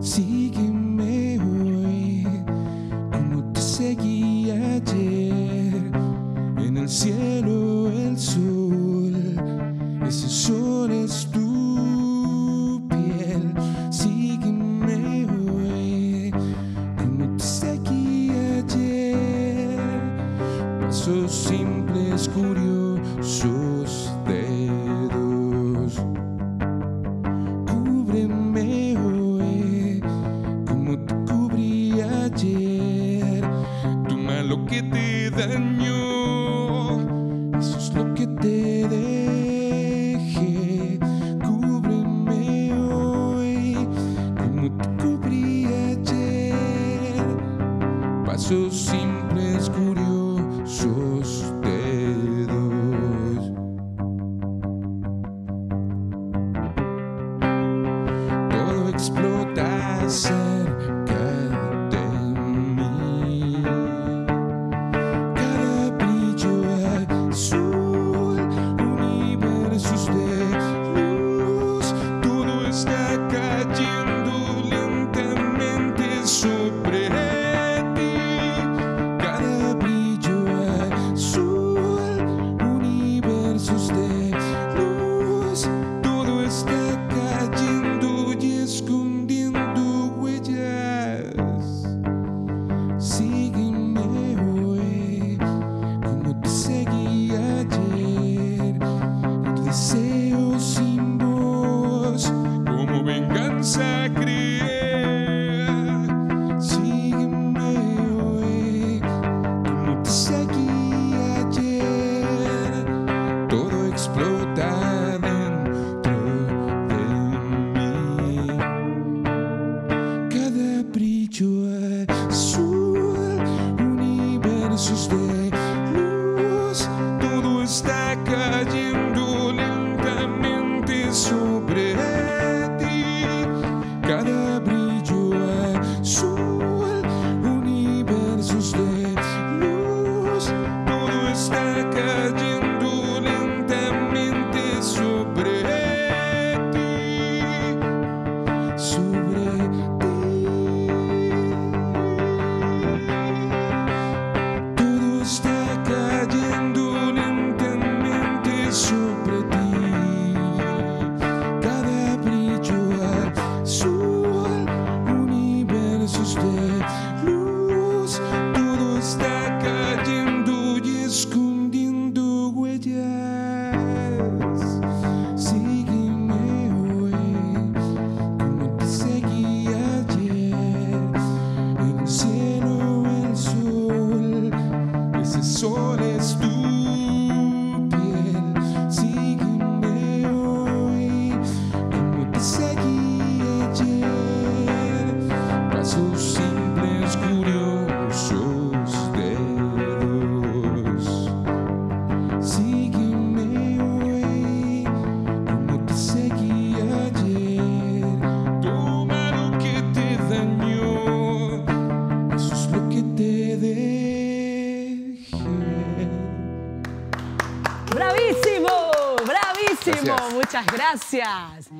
Sígueme hoy como te seguí ayer. En el cielo el sol, ese sol es tu piel. Sígueme hoy como te seguí ayer. Pasos simples, curiosos lo que te dañó, eso es lo que te dejé. Cúbreme hoy como te cubrí ayer. Pasos simples, curiosos. Todo explota cerca Você. Cada brillo azul, universos de luz, todo está cayendo lentamente sobre ti sobre ti. Pasos simples, curiosos dedos. Sígueme hoy como te seguí ayer. Toma lo que te dañó, eso es lo que te dejé. ¡Bravísimo! ¡Bravísimo! Gracias. Muchas gracias.